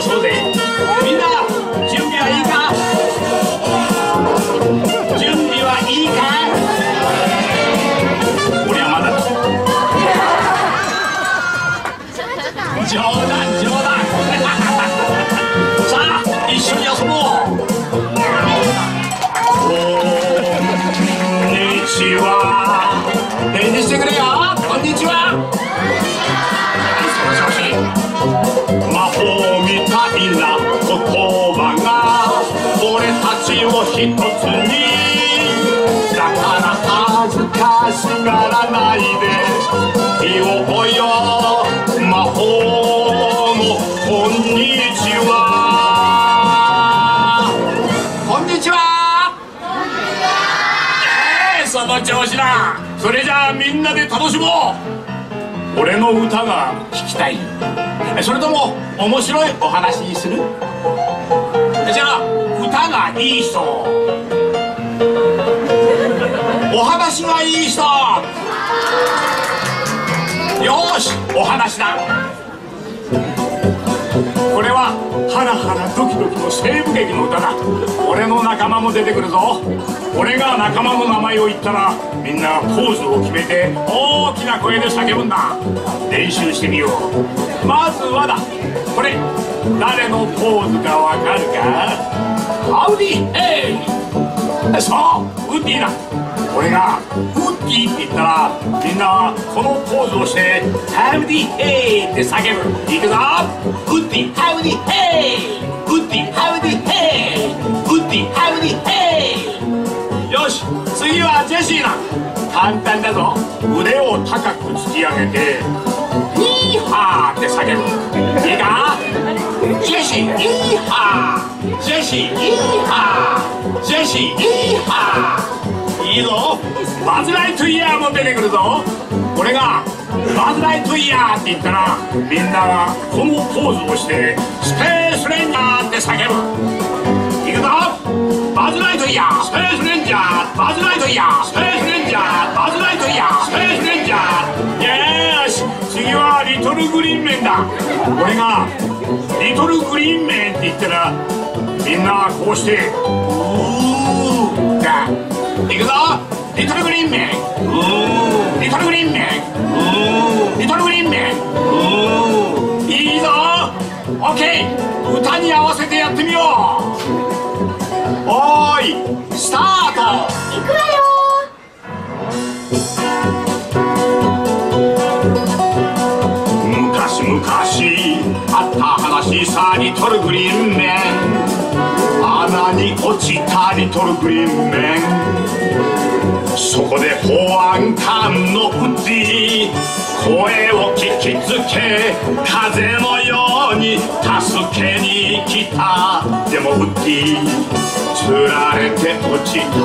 ししょうぜみんな準備はいいか？準備はいいか？俺はまだ。冗談冗談。さあ一緒に遊ぼう。こんにちは。返事してくれよ。こんにちは。な言葉が俺たちを一つにだから恥ずかしがらないで火を覚えよ魔法のこんにちはこんにちは。ええー、その調子だ。それじゃあみんなで楽しもう。俺の歌が聞きたい。それとも面白いお話にする？じゃあ歌がいい人。お話がいい人。よしお話だ。これはハラハラドキドキの西部劇の歌だ。俺の仲間も出てくるぞ。俺が仲間の名前を言ったらみんなポーズを決めて大きな声で叫ぶんだ。練習してみよう。まずはだ。これ誰のポーズかわかるか？ Howdy. Hey そうウッディだ。俺がウッディって言ったらみんなはこのポーズをして Howdy hey って叫ぶ。いくぞ。ウッディ Howdy hey ウッディ Howdy hey ウッディ Howdy heイよし次はジェシーだ。簡単だぞ。腕を高く突き上げてイーハーって叫ぶいいかジェシーイーハージェシーイーハージェシーイーハーいいぞバズ・ライトイヤーも出てくるぞ俺がバズ・ライトイヤーって言ったらみんながこのポーズをしてスペースレンジャーって叫ぶいくぞバズ・ライトイヤースペースレンジャーバズ・ライトイヤースペースレンジャーバズ・ライトイヤースペースレンジャールグリーンメンだ俺がリトルグリーンメンって言ったらみんなこうしてうーだ。いくぞ。リトルグリーンメンうー。リトルグリーンメンうー。リトルグリーンメンうー。いいぞ。オッケー。歌に合わせてやってみよう。さリトルグリーンメン穴に落ちたリトルグリーンメンそこで保安官のウッディ声を聞きつけ風のように助けに来た。でもウッディつられて落ちた。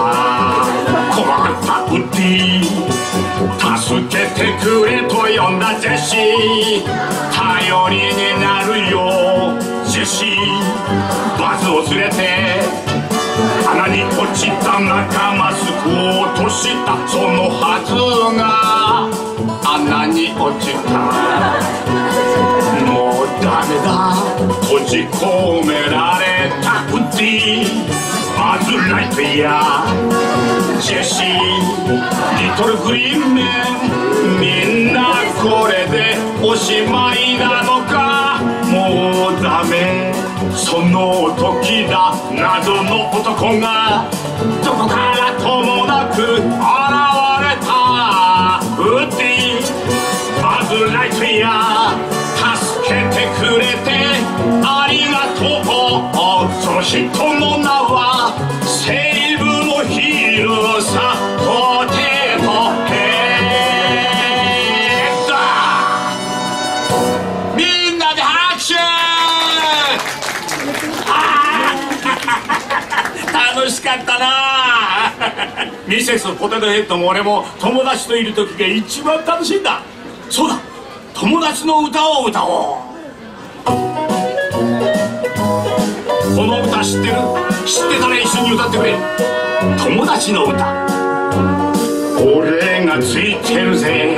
困ったウッディ助けてくれと呼んだジェシー。頼りになるよジェシーバズを連れて穴に落ちた仲間救おうとしたそのはずが穴に落ちた。もうダメだ。閉じ込められた。ウッディバズ・ライトイヤー。ジェシーリトルグリーンメン。みんなこれでおしまい。その時だ。謎の男がどこからともなく現れた。ウッディバズ・ライトイヤー助けてくれてありがとう。その人の名は西部のヒーローさポテトヘッドみんなで拍手あー楽しかったな。ミセスポテトヘッドも俺も友達といる時が一番楽しいんだ。そうだ友達の歌を歌おう。この歌知ってる？知ってたら一緒に歌ってくれ。友達の歌。俺がついてるぜ。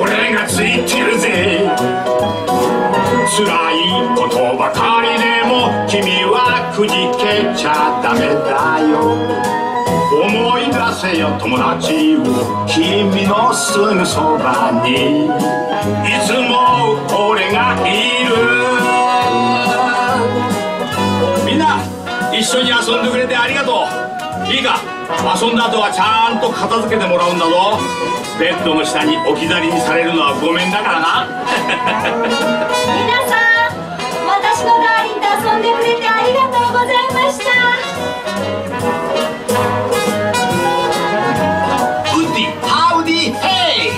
俺がついてるぜ。辛いことばかりでくじけちゃダメだよ。思い出せよ友達を君のすぐそばに。いつも俺がいる。みんな一緒に遊んでくれてありがとう。いいか？遊んだ後はちゃんと片付けてもらうんだぞ。ベッドの下に置き去りにされるのはごめんだからな。皆さん私のダーリンと遊んでくれてありがとうございました。ウッディハウディヘイ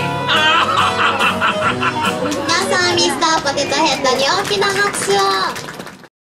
皆さんミスターポテトヘッドに大きな拍手を